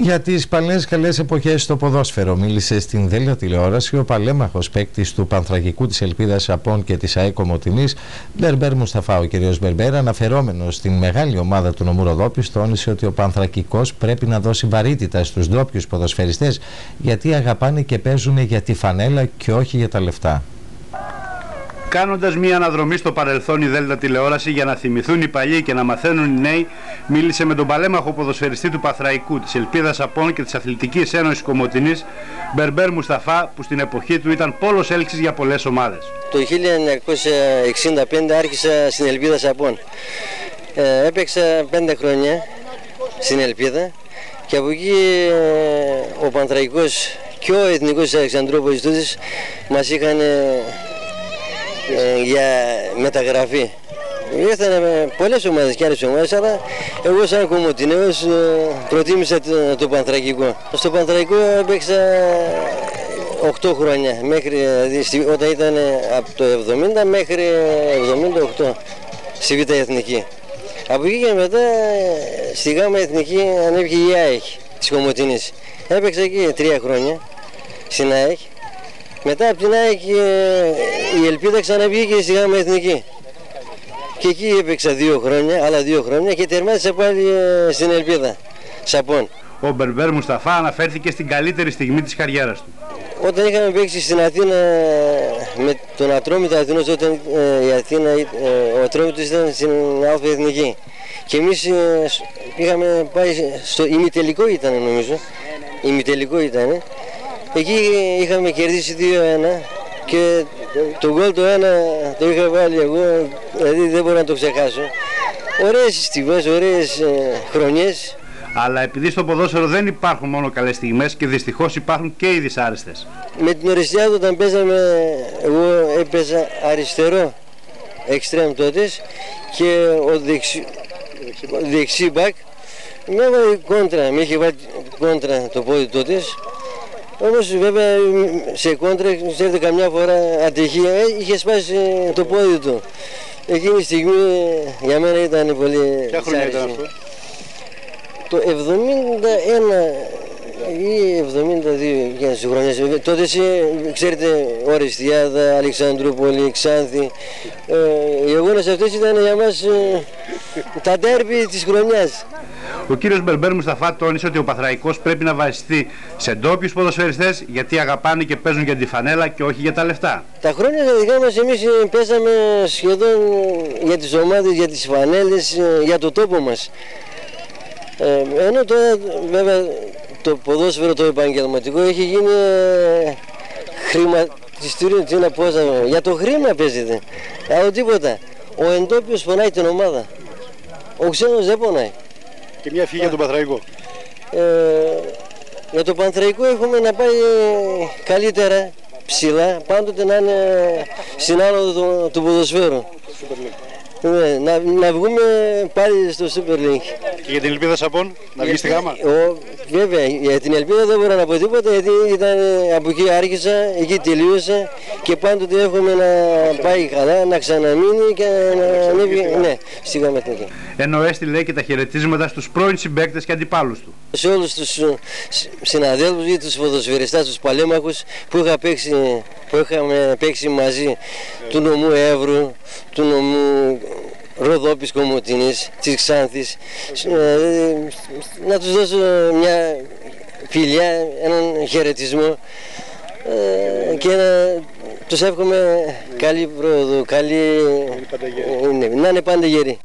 Για τις παλαιές καλές εποχές στο ποδόσφαιρο μίλησε στην Δέλτα τηλεόραση ο παλέμαχος παίκτης του Πανθραγικού της Ελπίδας Απών και της ΑΕ Κομωτινή, Μπερμπέρ Μουσταφά. Ο κ. Μπερμπέρ, αναφερόμενος στην μεγάλη ομάδα του νομού Ροδόπη, τόνισε ότι ο Πανθρακικός πρέπει να δώσει βαρύτητα στους ντόπιους ποδοσφαιριστές γιατί αγαπάνε και παίζουν για τη φανέλα και όχι για τα λεφτά. Κάνοντας μία αναδρομή στο παρελθόν η Δέλτα τηλεόραση για να θυμηθούν οι παλιοί και να μαθαίνουν οι νέοι, μίλησε με τον παλέμαχο ποδοσφαιριστή του Παθραϊκού, της Ελπίδας Απών και της Αθλητικής Ένωσης Κομωτινής, Μπερμπέρ Μουσταφά, που στην εποχή του ήταν πόλος έλξης για πολλές ομάδες. Το 1965 άρχισα στην Ελπίδα Σαπών. Ε, έπαιξα πέντε χρόνια στην Ελπίδα και από εκεί ε, ο Πανθραϊκός και ο Εθνικός Αλεξανδρόπολης τούτης μας είχαν ε, για μεταγραφή. Ήρθαν πολλές ομάδες και άλλες ομάδες, αλλά εγώ σαν κομμωτινέος ε, προτίμησα το, το Πανθρακικό. Στο Πανθρακικό έπαιξα 8 χρόνια, μέχρι, δηλαδή, όταν ήταν από το 70 μέχρι 78 στη Β' Εθνική. Από εκεί και μετά στη Γ' Εθνική ανέβηκε η ΑΕΚ της Κομωτινής. Έπαιξα εκεί τρία χρόνια στην ΑΕΚ μετά από την ΑΕΚ η Ελπίδα ξαναβγήκε στη Γάμα Εθνική. Και εκεί έπαιξα δύο χρόνια, άλλα δύο χρόνια και τερμάτισα πάλι ε, στην Ελπίδα, Σαπών. Ο Μπερμπέρ Μουσταφά αναφέρθηκε στην καλύτερη στιγμή της καριέρας του. Όταν είχαμε παίξει στην Αθήνα με τον Ατρόμητο Αθήνος, όταν ε, η Αθήνα, ε, ο Ατρόμητος ήταν στην Αλφα Εθνική. Και εμείς είχαμε πάει στο ημιτελικό ήταν νομίζω, ημιτελικό ήταν Εκεί είχαμε κερδίσει 2-1 και το γκολ το ένα το είχα βάλει εγώ, δηλαδή δεν μπορώ να το ξεχάσω. Ωραίες στιγμές, ωραίες ε, χρονιές. Αλλά επειδή στο ποδόσφαιρο δεν υπάρχουν μόνο καλές στιγμές και δυστυχώς υπάρχουν και οι δυσάρεστες. Με την Οριστιάδο όταν παίζαμε, εγώ έπαιζα αριστερό εξτρέμ τότες και ο δεξί, δεξί μπακ με έβαλε κόντρα, με είχε βάλει κόντρα το πόδι τότες όμως βέβαια σε κόντρα, ξέρετε καμιά φορά ατυχία, ε, είχε σπάσει το πόδι του. Εκείνη τη στιγμή για μένα ήταν πολύ Ποια χρόνια ήταν αυτό; Το 71 ή 72 για τις χρονιές. Τότε ξέρετε Οριστιάδα, Αλεξανδρούπολη, Ξάνθη. Ε, οι αγώνες αυτές ήταν για μας ε, τα τέρπη της χρονιάς. Ο κύριος Μπερμπέρ Μουσταφά τόνισε ότι ο Παθραϊκός πρέπει να βασιστεί σε ντόπιους ποδοσφαιριστές γιατί αγαπάνε και παίζουν για τη φανέλα και όχι για τα λεφτά. Τα χρόνια τα δικά μας εμείς παίζαμε σχεδόν για τις ομάδες, για τις φανέλες, για το τόπο μας. Ε, ενώ τώρα βέβαια το ποδόσφαιρο το επαγγελματικό έχει γίνει ε, χρηματιστήριο, τι να πω, για το χρήμα παίζεται. Αλλά τίποτα. Ο εντόπιος πονάει την ομάδα. Ο ξένος δεν πονάει. Και μια φύγη για τον Πανθραϊκό. Ε, για τον Πανθραϊκό έχουμε να πάει καλύτερα, ψηλά, πάντοτε να είναι στην άνοδο του, του ποδοσφαίρου. Ναι, να, να βγούμε πάλι στο Super League. Και για την ελπίδα Σαπών, να βγεις στη γάμα; Ο, βέβαια, για την ελπίδα δεν μπορώ να πω τίποτα γιατί ήταν, από εκεί άρχισα, εκεί τελείωσα και πάντοτε έχουμε να πάει καλά, να ξαναμείνει και να ανέβει ναι, στη γάμα εθνική. Ενώ έστειλε και τα χαιρετίσματα στους πρώην συμπαίκτες και αντιπάλους του. Σε όλους τους συναδέλφους ή τους ποδοσφαιριστάς, τους παλέμαχους που, είχα παίξει, που είχαμε παίξει μαζί του νομού Εύρου, του νομού Ροδόπης Κομωτινής, της Ξάνθης, ε, να τους δώσω μια φιλιά, έναν χαιρετισμό ε, και να τους εύχομαι καλή πρόοδο, καλή... να είναι πάντα γεροί.